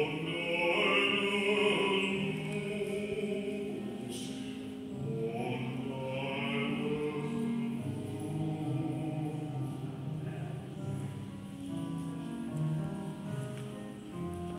Oh